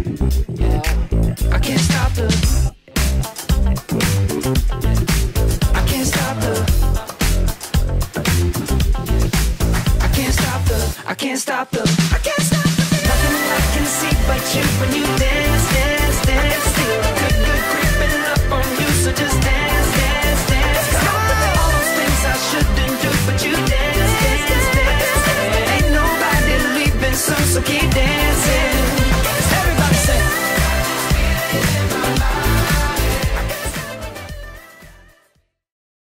I can't stop the. I can't stop the. I can't stop the. I can't stop the. I can't stop the. Nothing I can see but you when you dance, dance, dance. A good, on you, so just dance, dance, dance. All things I shouldn't do, but you dance, dance, dance. Ain't nobody leaving so keep dancing.